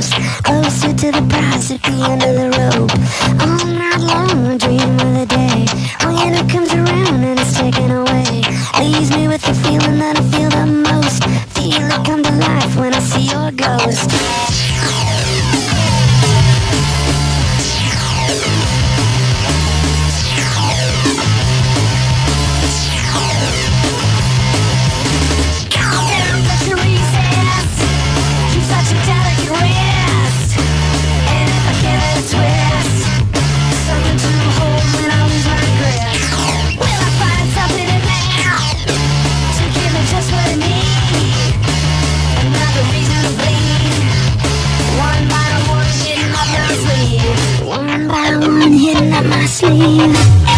close, closer to the prize at the end of the rope. All night long, I dream of the day. balloon hitting up my sleeve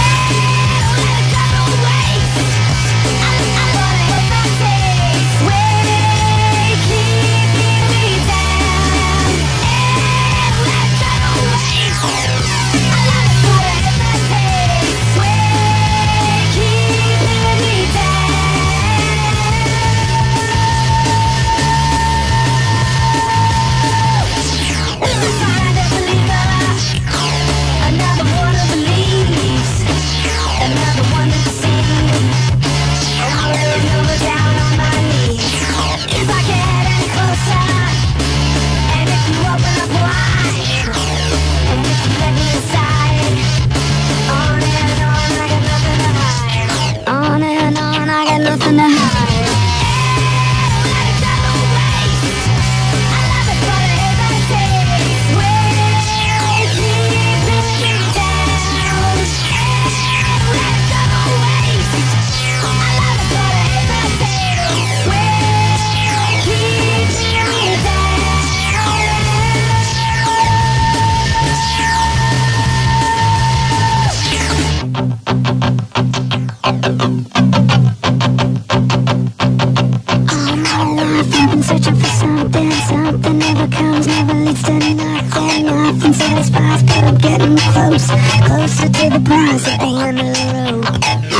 I've been searching for something, something never comes, never leads to nothing. Nothing satisfies, but I'm getting close, closer to the prize at the end of the road.